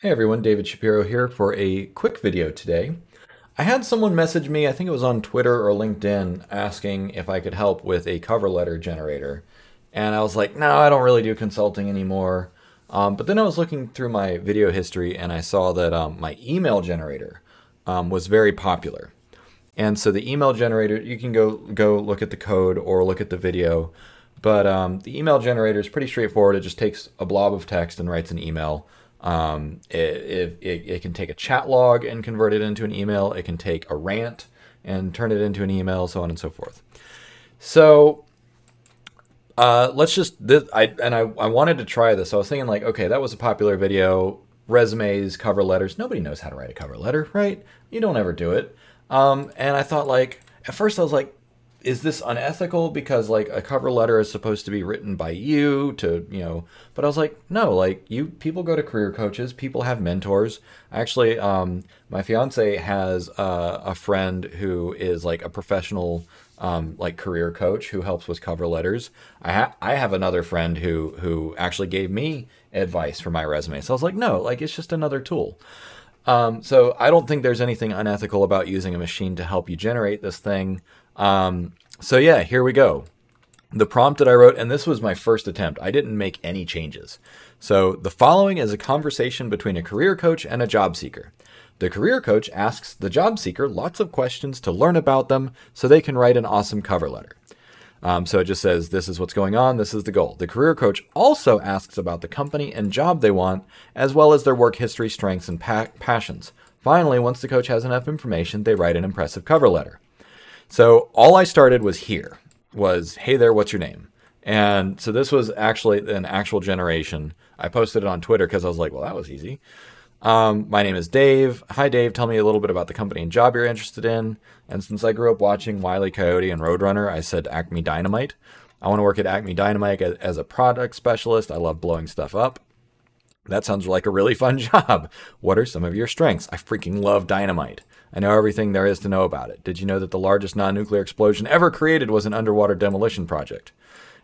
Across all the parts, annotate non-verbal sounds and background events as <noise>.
Hey everyone, David Shapiro here for a quick video today. I had someone message me, I think it was on Twitter or LinkedIn, asking if I could help with a cover letter generator. And I was like, no, I don't really do consulting anymore. Um, but then I was looking through my video history and I saw that um, my email generator um, was very popular. And so the email generator, you can go go look at the code or look at the video. But um, the email generator is pretty straightforward. It just takes a blob of text and writes an email. Um, it, it, it, can take a chat log and convert it into an email. It can take a rant and turn it into an email, so on and so forth. So uh, let's just this, I and I, I wanted to try this. I was thinking like, okay, that was a popular video. Resumes, cover letters. Nobody knows how to write a cover letter, right? You don't ever do it. Um, and I thought like at first I was like, is this unethical because like a cover letter is supposed to be written by you to you know but i was like no like you people go to career coaches people have mentors. Actually um, my fiance has uh, a friend who is like a professional um, like career coach who helps with cover letters. I ha- i have another friend who who actually gave me advice for my resume. So i was like no like it's just another tool. Um, so I don't think there's anything unethical about using a machine to help you generate this thing. Um, so yeah, here we go. The prompt that I wrote, and this was my first attempt. I didn't make any changes. So the following is a conversation between a career coach and a job seeker. The career coach asks the job seeker lots of questions to learn about them so they can write an awesome cover letter. Um, so it just says, this is what's going on, this is the goal. The career coach also asks about the company and job they want, as well as their work history, strengths, and pa- passions. Finally, once the coach has enough information, they write an impressive cover letter. So all I started was here was, hey there, what's your name? And so this was actually an actual generation. I posted it on Twitter because I was like, well, that was easy. Um, my name is Dave. Hi, Dave. Tell me a little bit about the company and job you're interested in. And since I grew up watching Wiley Coyote and Roadrunner, I said Acme Dynamite. I want to work at Acme Dynamite as a product specialist. I love blowing stuff up. That sounds like a really fun <laughs> job. What are some of your strengths? I freaking love dynamite. I know everything there is to know about it. Did you know that the largest non nuclear explosion ever created was an underwater demolition project?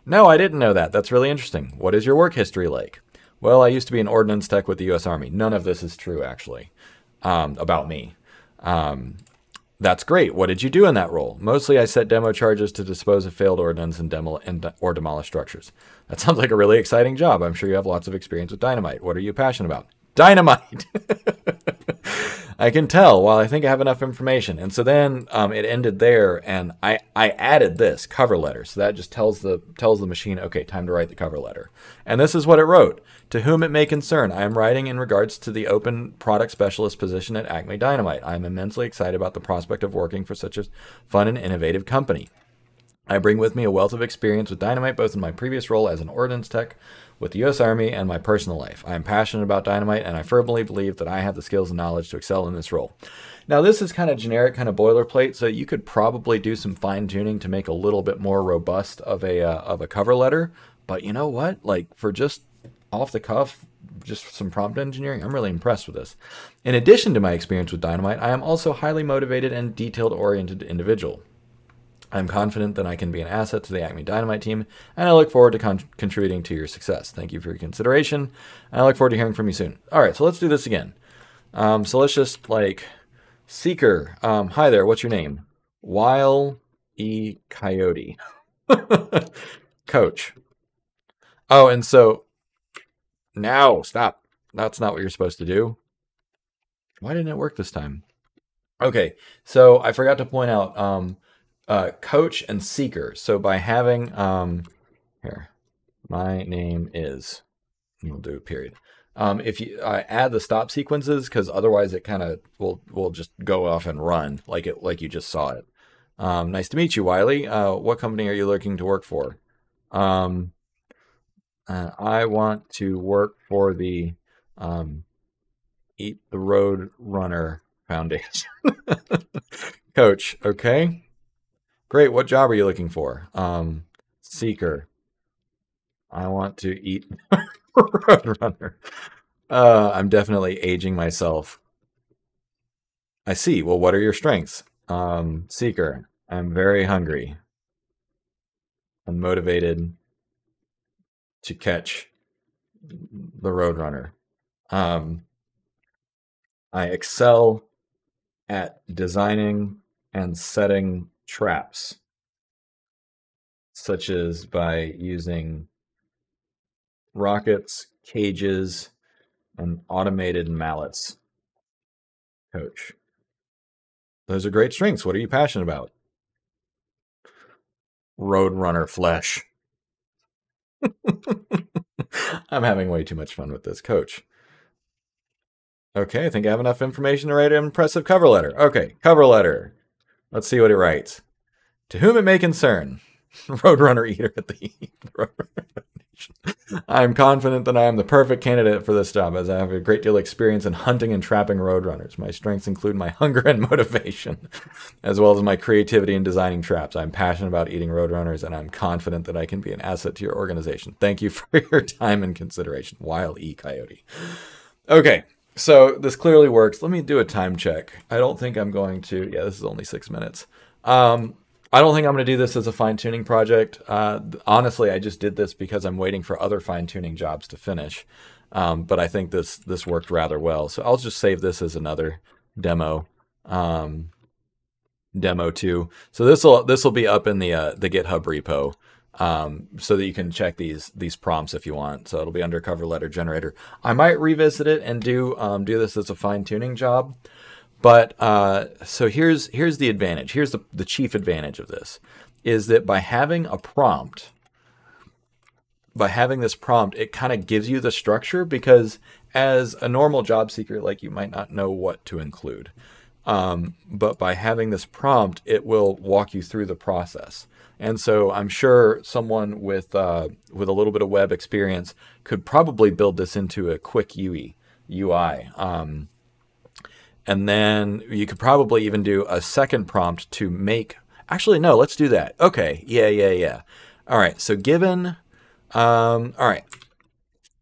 No, I didn't know that. That's really interesting. What is your work history like? Well, I used to be an ordnance tech with the U.S. Army. None of this is true, actually, um, about me. Um, that's great. What did you do in that role? Mostly, I set demo charges to dispose of failed ordnance and, demo- and or demolish structures. That sounds like a really exciting job. I'm sure you have lots of experience with dynamite. What are you passionate about? Dynamite. <laughs> I can tell while I think I have enough information. And so then um, it ended there, and I, I added this cover letter. So that just tells the tells the machine, okay, time to write the cover letter. And this is what it wrote: To whom it may concern, I am writing in regards to the open product specialist position at Acme Dynamite. I am immensely excited about the prospect of working for such a fun and innovative company. I bring with me a wealth of experience with dynamite, both in my previous role as an ordnance tech with the U.S. Army and my personal life. I am passionate about dynamite, and I firmly believe that I have the skills and knowledge to excel in this role. Now, this is kind of generic, kind of boilerplate, so you could probably do some fine tuning to make a little bit more robust of a uh, of a cover letter. But you know what? Like for just off the cuff, just some prompt engineering, I'm really impressed with this. In addition to my experience with dynamite, I am also highly motivated and detailed oriented individual. I'm confident that I can be an asset to the Acme Dynamite team, and I look forward to con- contributing to your success. Thank you for your consideration, and I look forward to hearing from you soon. All right, so let's do this again. Um, so let's just like Seeker. Um, hi there. What's your name? Wile E Coyote. <laughs> Coach. Oh, and so now stop. That's not what you're supposed to do. Why didn't it work this time? Okay, so I forgot to point out. Um, uh, coach and seeker. So by having um, here, my name is, we'll do a period. Um, if you uh, add the stop sequences, because otherwise it kind of will will just go off and run like it like you just saw it. Um, nice to meet you, Wiley. Uh, what company are you looking to work for? Um, uh, I want to work for the um, Eat the Road Runner Foundation. <laughs> Coach, okay. Great. What job are you looking for? Um, seeker. <laughs> I want to eat <laughs> Roadrunner. Uh, I'm definitely aging myself. I see. Well, what are your strengths? Um, seeker. I'm very hungry. I'm motivated to catch the Roadrunner. Um, I excel at designing and setting traps, such as by using rockets, cages, and automated mallets. Coach. Those are great strengths. What are you passionate about? Roadrunner flesh. <laughs> I'm having way too much fun with this, coach. Okay, I think I have enough information to write an impressive cover letter. Okay, cover letter. Let's see what it writes. To whom it may concern, <laughs> Roadrunner Eater at the <laughs> I'm confident that I am the perfect candidate for this job as I have a great deal of experience in hunting and trapping roadrunners. My strengths include my hunger and <laughs> motivation, as well as my creativity in designing traps. I'm passionate about eating roadrunners, and I'm confident that I can be an asset to your organization. Thank you for your time and consideration. Wile E Coyote. Okay, so this clearly works. Let me do a time check. I don't think I'm going to. Yeah, this is only six minutes. Um, I don't think I'm going to do this as a fine tuning project. Uh, honestly, I just did this because I'm waiting for other fine tuning jobs to finish. Um, but I think this this worked rather well. So I'll just save this as another demo. Um, demo two. So this will this will be up in the uh, the GitHub repo, um, so that you can check these these prompts if you want. So it'll be under cover letter generator. I might revisit it and do um, do this as a fine tuning job. But uh, so here's here's the advantage. Here's the, the chief advantage of this is that by having a prompt, by having this prompt, it kind of gives you the structure because as a normal job seeker, like you might not know what to include. Um, but by having this prompt, it will walk you through the process. And so I'm sure someone with uh, with a little bit of web experience could probably build this into a quick UI. UI. Um, and then you could probably even do a second prompt to make, actually, no, let's do that. Okay, yeah, yeah, yeah. All right, so given, um, all right,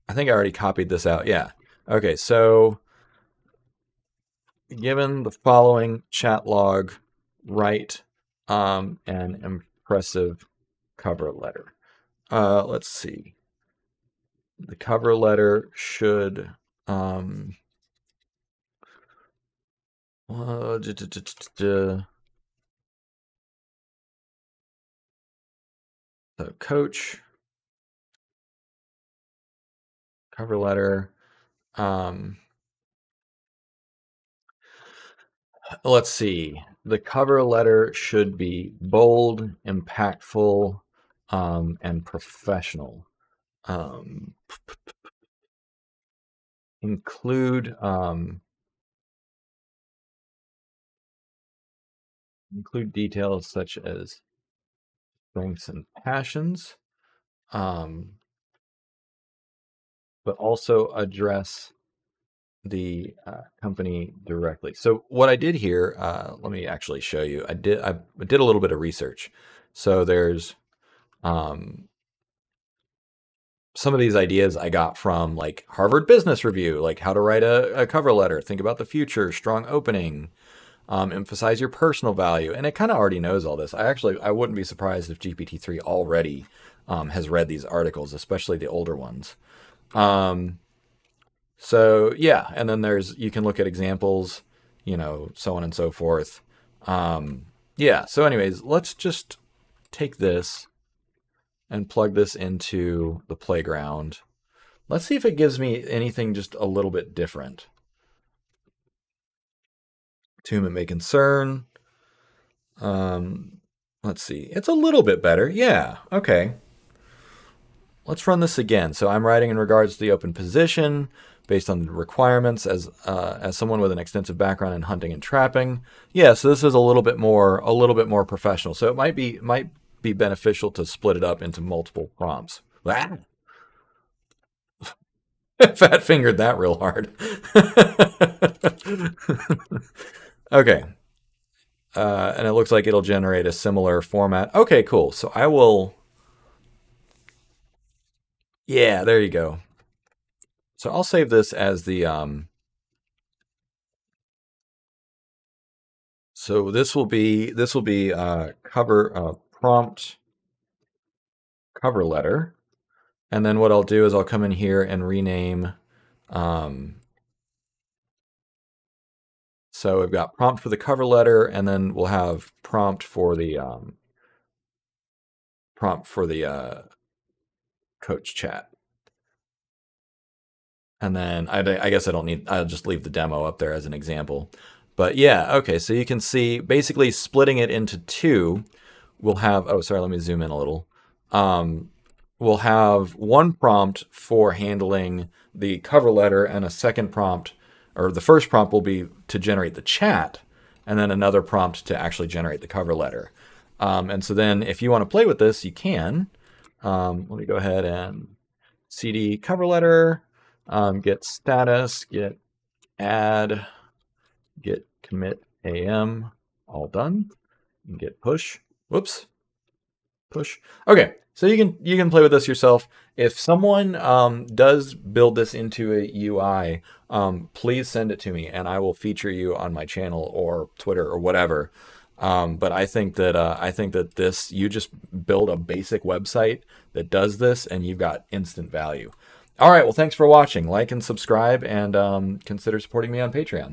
I think I already copied this out. Yeah. Okay, so given the following chat log, write um, an impressive cover letter. Uh, let's see. The cover letter should um, uh, so coach, cover letter. Um, let's see. The cover letter should be bold, impactful, um, and professional. Um, include um, include details such as strengths and passions, um, but also address the uh, company directly. So what I did here, uh, let me actually show you. I did I did a little bit of research. So there's um, some of these ideas I got from like Harvard Business Review, like how to write a, a cover letter, think about the future, strong opening, um, emphasize your personal value. And it kind of already knows all this. I actually, I wouldn't be surprised if GPT-3 already um, has read these articles, especially the older ones. Um, so yeah, and then there's, you can look at examples, you know, so on and so forth. Um, yeah, so anyways, let's just take this and plug this into the playground. Let's see if it gives me anything just a little bit different to whom it may concern. Um, let's see. It's a little bit better. Yeah. Okay. Let's run this again. So I'm writing in regards to the open position based on the requirements as uh, as someone with an extensive background in hunting and trapping. Yeah, so this is a little bit more a little bit more professional. So it might be might be beneficial to split it up into multiple prompts. <laughs> Fat fingered that real hard. <laughs> Okay. Uh, and it looks like it'll generate a similar format. Okay, cool. So I will... Yeah, there you go. So I'll save this as the... Um... So this will be this will be uh, cover uh, prompt cover letter, and then what I'll do is I'll come in here and rename um, So we've got prompt for the cover letter, and then we'll have prompt for the um, prompt for the uh, coach chat. And then I, I guess I don't need, I'll just leave the demo up there as an example. But yeah, okay, so you can see basically splitting it into two, we'll have, oh, sorry, let me zoom in a little. Um, we'll have one prompt for handling the cover letter and a second prompt, or the first prompt will be to generate the chat, and then another prompt to actually generate the cover letter. Um, and so then if you want to play with this, you can. Um, let me go ahead and cd cover letter, um, git status, git add, git commit am, all done. And git push. Whoops. Push. Okay, so you can you can play with this yourself. If someone um, does build this into a UI, um, please send it to me, and I will feature you on my channel or Twitter or whatever. Um, but I think that uh, I think that this you just build a basic website that does this, and you've got instant value. All right, well, thanks for watching. Like and subscribe, and um, consider supporting me on Patreon.